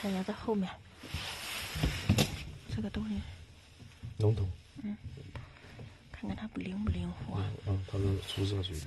看一下在后面，这个东西，龙头，嗯，看看它不灵不灵活。嗯，它是出热水的。